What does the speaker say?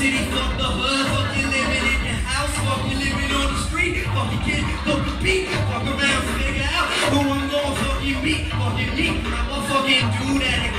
city, fuck the hood, fuck you living in your house, fuck you living on the street, fuck your kid, fuck the beat, fuck around, figure out who I'm gonna fucking meet, fucking meet, I'm gonna fucking do that again.